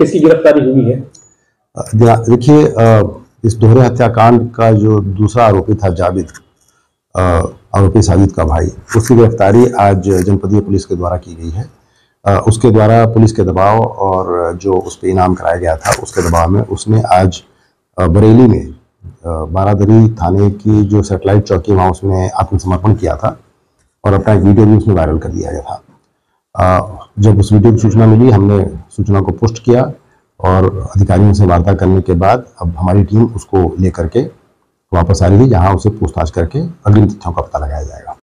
किसकी गिरफ्तारी हुई है? देखिए इस दोहरे हत्याकांड का जो दूसरा आरोपी था जाबिद आरोपी साजिद का भाई उसकी गिरफ्तारी आज जनपदीय पुलिस के द्वारा की गई है। अ, उसके द्वारा पुलिस के दबाव और जो उस पर इनाम कराया गया था उसके दबाव में उसने आज बरेली में बारादरी थाने की जो सेटेलाइट चौकी वहाँ उसने आत्मसमर्पण किया था और अपना एक वीडियो भी उसमें वायरल कर दिया गया था। अ, जब उस वीडियो की सूचना मिली हमने सूचना को पोस्ट किया और अधिकारियों से वार्ता करने के बाद अब हमारी टीम उसको लेकर के वापस आ रही है, जहाँ उसे पूछताछ करके अग्रिम तथ्यों का पता लगाया जाएगा।